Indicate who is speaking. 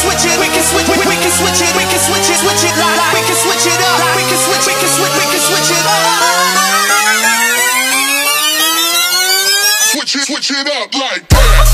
Speaker 1: switch it, we can switch, we, we can switch it, we can switch it, switch it, like, we can switch it up, we can switch, we can switch, we can switch it up.
Speaker 2: Switch it, switch it up like. Uh.